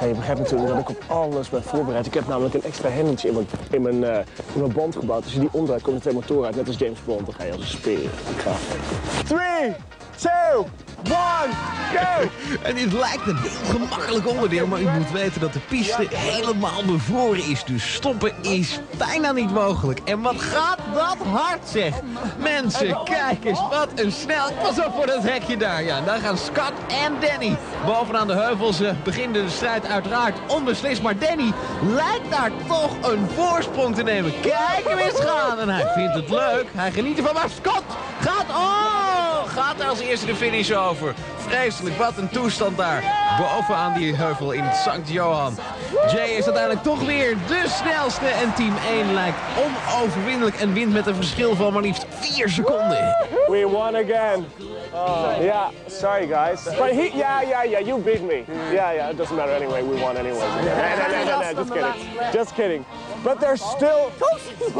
Je begrijpt natuurlijk dat ik op alles ben voorbereid. Ik heb namelijk een extra hendeltje in mijn, eh, in mijn band gebouwd. Als je die omdraait, komen er twee motoren uit. Net als James Bond. Dan ga je als een speer. Ik ga. 3, 2, 1, go! En dit lijkt een heel gemakkelijk onderdeel, maar u moet weten dat de piste helemaal bevroren is. Dus stoppen is bijna niet mogelijk. En wat gaat dat hard zeg. Mensen, kijk eens, wat een snel. Pas op voor dat hekje daar. Ja, daar gaan Scott en Danny. Bovenaan de heuvels uh, begint de strijd uiteraard onbeslist. Maar Danny lijkt daar toch een voorsprong te nemen. Kijk hem eens gaan. En hij vindt het leuk. Hij geniet ervan. Maar Scott gaat... Oh, gaat als eerste de finish over. Vreselijk, wat een toestand daar. Bovenaan die heuvel in St. Johan. Jay is uiteindelijk toch weer de snelste. En team 1 lijkt onoverwinnelijk en wint met een verschil van maar liefst 4 seconden. We won again. Oh, yeah, sorry guys. But he, yeah, yeah, yeah, you beat me. Yeah, yeah, it doesn't matter anyway. We won anyway. No, no, no, no, no, just kidding. Just kidding. But there's still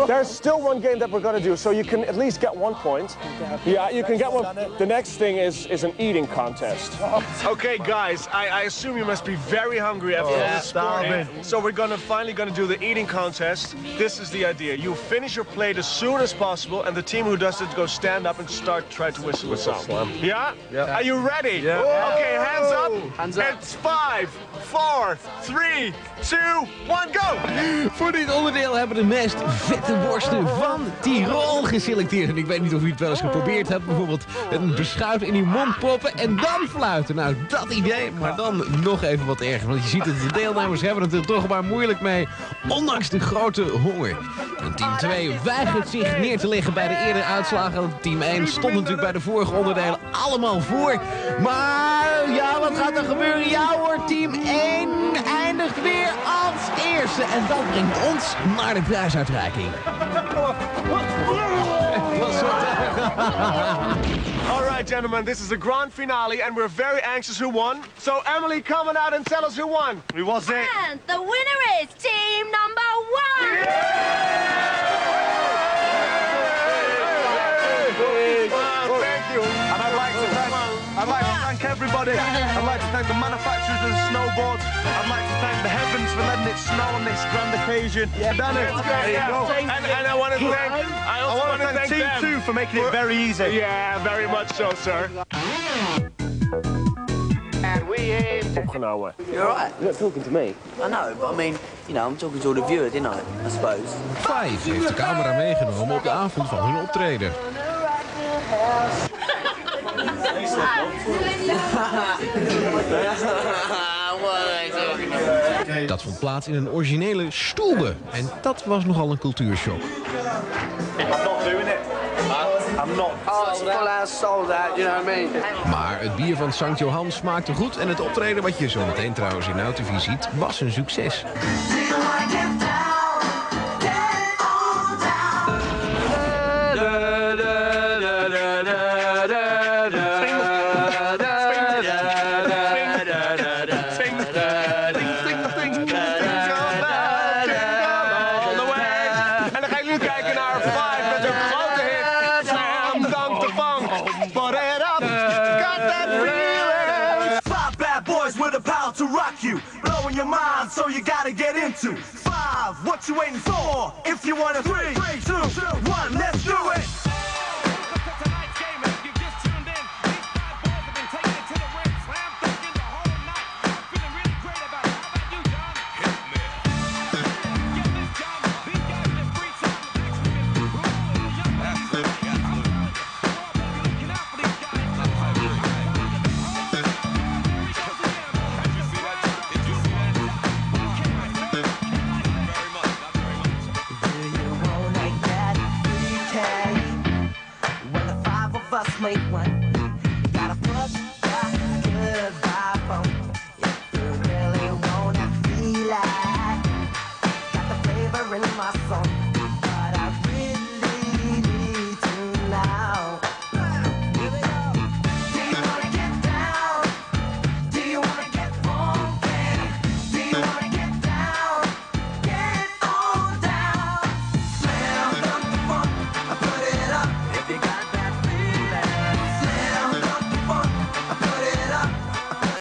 there's still one game that we're gonna do, so you can at least get one point. Yeah, you can get one. The next thing is is an eating contest. Okay, guys, I, I assume you must be very hungry after oh, all this sporting. So we're gonna finally gonna do the eating contest. This is the idea: you finish your plate as soon as possible, and the team who does it go stand up and start try to whistle us out. Yeah? yeah? Are you ready? Yeah. Okay, hands up. Hands up. It's five, four, three, two, one, go. Voor dit onderdeel hebben de meest vette worsten van Tirol geselecteerd. En ik weet niet of u het wel eens geprobeerd hebt. Bijvoorbeeld een beschuit in uw mond proppen en dan fluiten. Nou, dat idee, maar dan nog even wat erger. Want je ziet dat de deelnemers hebben het er toch maar moeilijk mee. Ondanks de grote honger. En team 2 weigert zich neer te leggen bij de eerdere uitslagen. Team 1 stond natuurlijk bij de vorige onderdelen allemaal voor. Maar ja, wat gaat er gebeuren? Ja hoor, team 1 eindigt weer als eerste. En dat brengt ons naar de prijsuitreiking. right, gentlemen, this is the grand finale, and we're very anxious who won. So, Emily, come on out and tell us who won. Who was it? And the winner is team number one! Well, everybody. I'd like to thank the manufacturers of the snowboards. I'd like to thank the heavens for letting it snow on this grand occasion. Yeah, done it. There you go. And, and I want to thank, I I also want to thank Team them. 2 for making it very easy. Yeah, very much so, sir. Opgenomen. You're right. You're not talking to me. I know, but I mean, you know, I'm talking to all the viewers, didn't I? I suppose. Vijf heeft de camera meegenomen op de avond van hun optreden. Dat vond plaats in een originele stoelbe. En dat was nogal een cultuurshock. Maar het bier van St. Johan smaakte goed. En het optreden, wat je zo meteen trouwens in Autovisie ziet, was een succes. Five grote hit. Slam dunk the funk. Put it up. Got that feeling. Five bad boys with the power to rock you. Blowing your mind, so you gotta get into. Five, what you waiting for? If you want a three, three, two, one, let's do it. When the five of us make one